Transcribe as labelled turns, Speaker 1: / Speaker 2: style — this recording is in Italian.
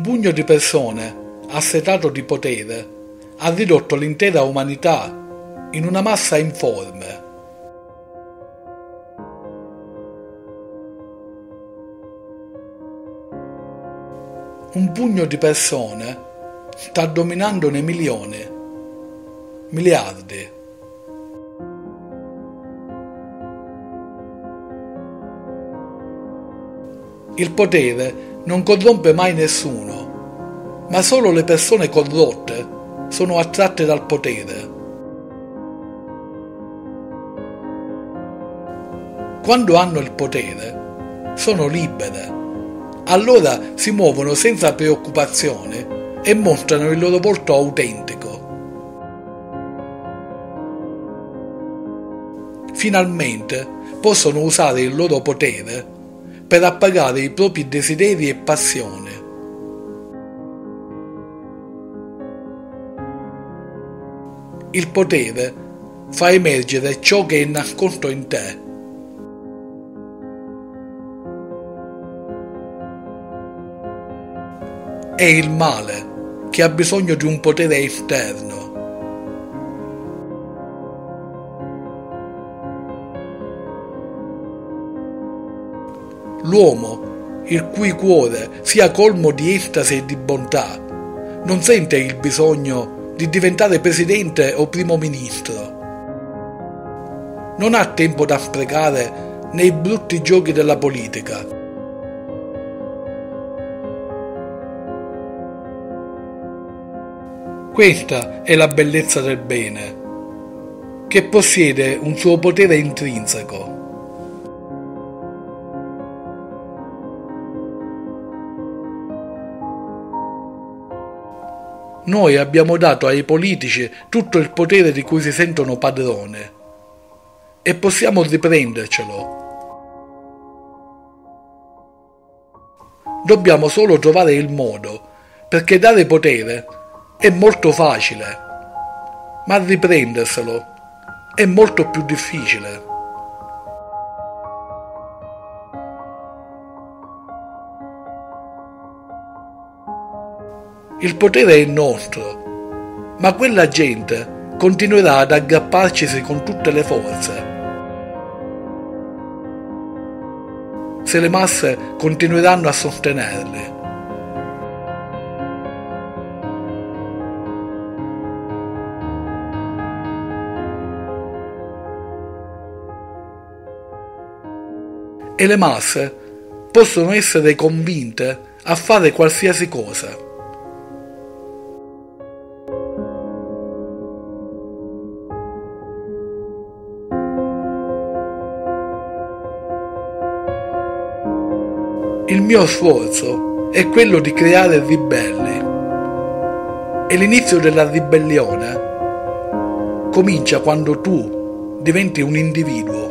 Speaker 1: pugno di persone assetato di potere ha ridotto l'intera umanità in una massa informe. Un pugno di persone sta dominandone milioni, miliardi. Il potere non corrompe mai nessuno, ma solo le persone corrotte sono attratte dal potere. Quando hanno il potere, sono libere. Allora si muovono senza preoccupazione e mostrano il loro volto autentico. Finalmente possono usare il loro potere per appagare i propri desideri e passioni. Il potere fa emergere ciò che è nascosto in te. È il male che ha bisogno di un potere esterno. L'uomo, il cui cuore sia colmo di estasi e di bontà, non sente il bisogno di diventare presidente o primo ministro. Non ha tempo da sprecare nei brutti giochi della politica. Questa è la bellezza del bene, che possiede un suo potere intrinseco. Noi abbiamo dato ai politici tutto il potere di cui si sentono padrone e possiamo riprendercelo. Dobbiamo solo trovare il modo, perché dare potere è molto facile, ma riprenderselo è molto più difficile. Il potere è nostro, ma quella gente continuerà ad aggrapparcisi con tutte le forze. Se le masse continueranno a sostenerli. E le masse possono essere convinte a fare qualsiasi cosa. Il mio sforzo è quello di creare ribelli. E l'inizio della ribellione comincia quando tu diventi un individuo